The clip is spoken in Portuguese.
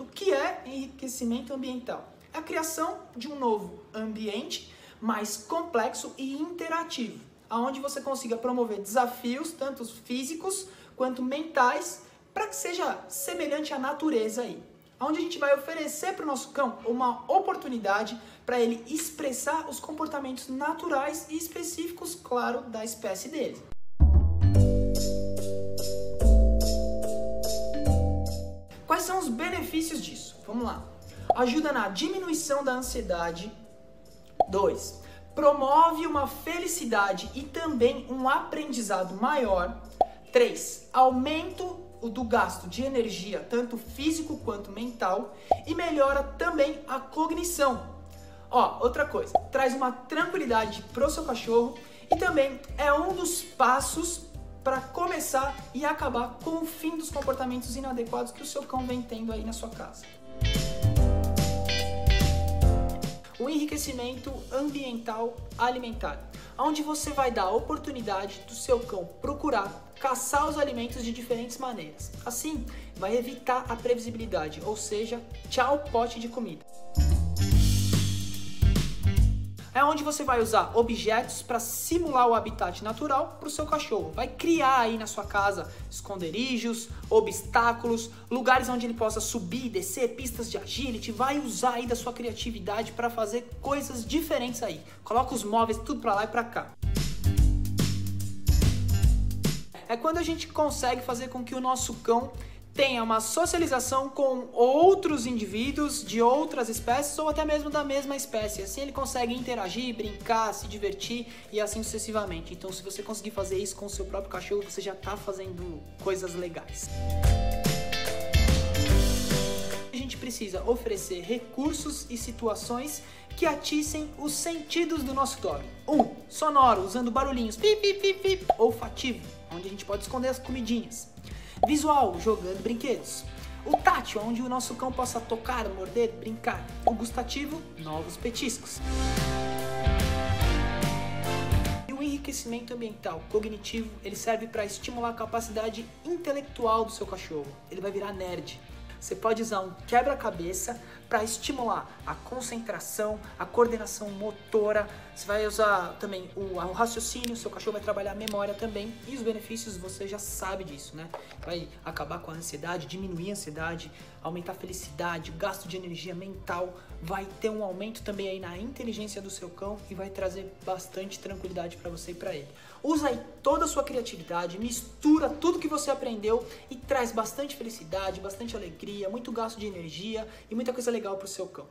O que é enriquecimento ambiental? É a criação de um novo ambiente mais complexo e interativo, aonde você consiga promover desafios tanto físicos quanto mentais para que seja semelhante à natureza aí. Onde a gente vai oferecer para o nosso cão uma oportunidade para ele expressar os comportamentos naturais e específicos, claro, da espécie dele. Quais são os benefícios disso? Vamos lá. Ajuda na diminuição da ansiedade. 2. Promove uma felicidade e também um aprendizado maior. 3. Aumento do gasto de energia, tanto físico quanto mental, e melhora também a cognição. Ó, outra coisa, traz uma tranquilidade pro seu cachorro e também é um dos passos para começar e acabar com o fim dos comportamentos inadequados que o seu cão vem tendo aí na sua casa. O enriquecimento ambiental alimentar, onde você vai dar a oportunidade do seu cão procurar caçar os alimentos de diferentes maneiras. Assim, vai evitar a previsibilidade, ou seja, tchau pote de comida é onde você vai usar objetos para simular o habitat natural para o seu cachorro. Vai criar aí na sua casa esconderijos, obstáculos, lugares onde ele possa subir, descer, pistas de agility. Vai usar aí da sua criatividade para fazer coisas diferentes aí. Coloca os móveis tudo para lá e para cá. É quando a gente consegue fazer com que o nosso cão tenha uma socialização com outros indivíduos de outras espécies ou até mesmo da mesma espécie. Assim ele consegue interagir, brincar, se divertir e assim sucessivamente. Então, se você conseguir fazer isso com o seu próprio cachorro, você já está fazendo coisas legais. A gente precisa oferecer recursos e situações que atissem os sentidos do nosso dog. Um, sonoro, usando barulhinhos, pip, pip, pip, pip. olfativo, onde a gente pode esconder as comidinhas. Visual, jogando brinquedos. O tátil, onde o nosso cão possa tocar, morder, brincar. O gustativo, novos petiscos. E o enriquecimento ambiental cognitivo, ele serve para estimular a capacidade intelectual do seu cachorro. Ele vai virar nerd. Você pode usar um quebra-cabeça para estimular a concentração, a coordenação motora. Você vai usar também o, o raciocínio, seu cachorro vai trabalhar a memória também. E os benefícios você já sabe disso, né? Vai acabar com a ansiedade, diminuir a ansiedade, aumentar a felicidade, o gasto de energia mental. Vai ter um aumento também aí na inteligência do seu cão e vai trazer bastante tranquilidade para você e para ele. Usa aí toda a sua criatividade, mistura tudo que você aprendeu e traz bastante felicidade, bastante alegria, muito gasto de energia e muita coisa legal para o seu cão.